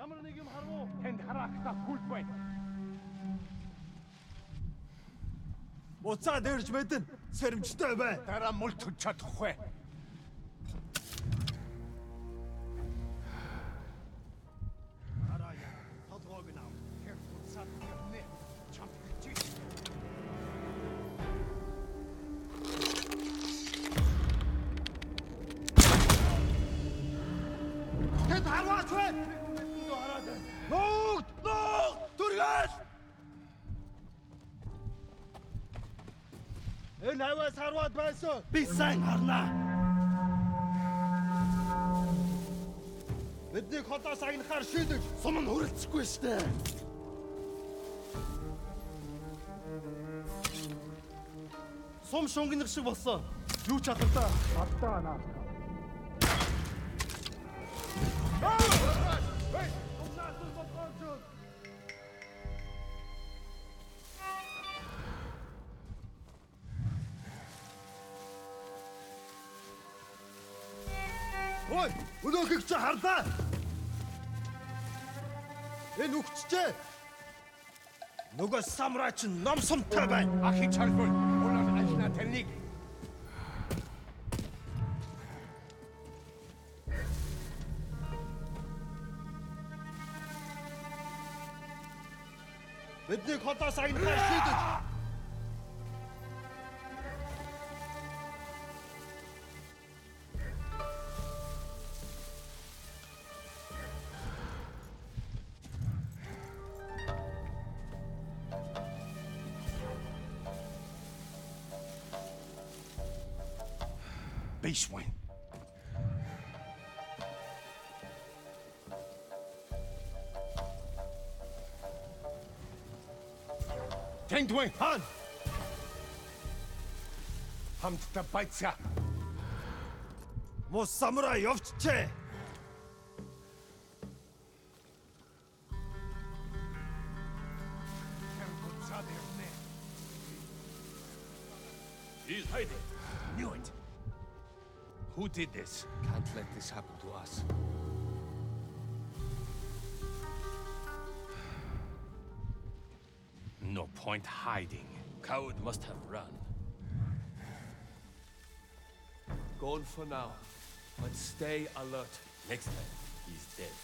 Ямар нэг юм харав уу? Тэнд харахтаа бүл байна. Буцаа дэрж мэдэн. Сэрэмжтэй бай. Дараа мултж чадахгүй. Энэ хаваас харваад байсан. Би сайн харнаа. Бидний хотоос агнахаар шийдэж сум нь хүрэлцэхгүй штэ. Сум шунгинах шиг болсон. Юу ч хатартаа. Аттаа наа. Ой, өнөөхийг чи харлаа. Энэ үхчихээ. Нөгөө самурай чи номсомтой байна. Ахи чаргуул. Унаа ажна тэрник. Бидний хотоос агнахаар шийдэж. Биш байна. Тэнд байна. Хан, Хамтдаа байцаа. мус самурай явчихжээ. Тэр буцаад ирнэ. He's hiding. Who did this? Can't let this happen to us. No point hiding. Coward must have run. Gone for now, but stay alert. Next time, he's dead.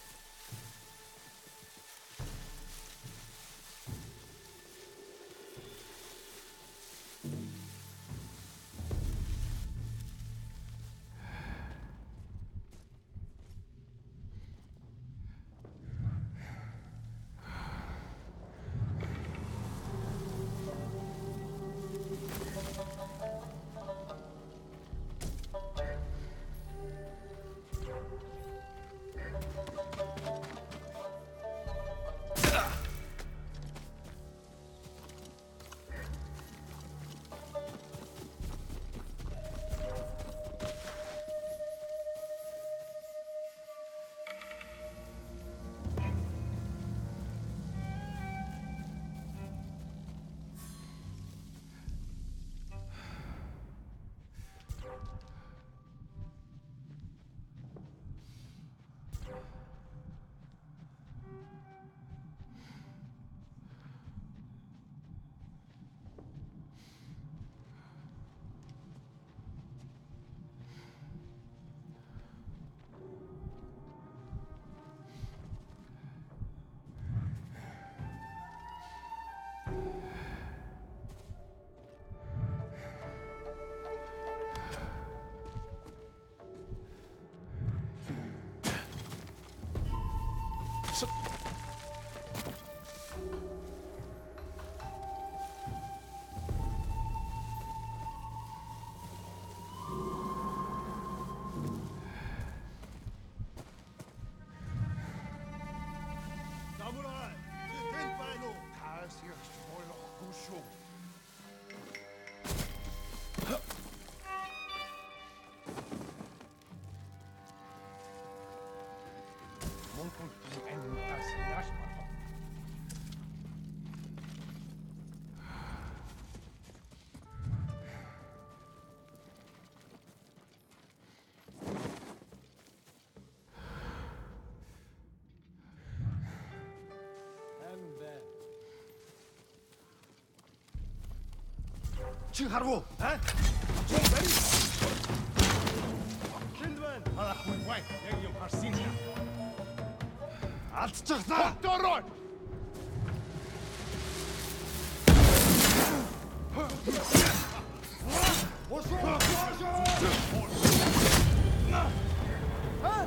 show. Чи харгу, а? Чи бай. Хинвэн. Ах, вай, яг юм харсин я. Алдчихлаа. Дотороо. Ошоо, ошоо. Ха?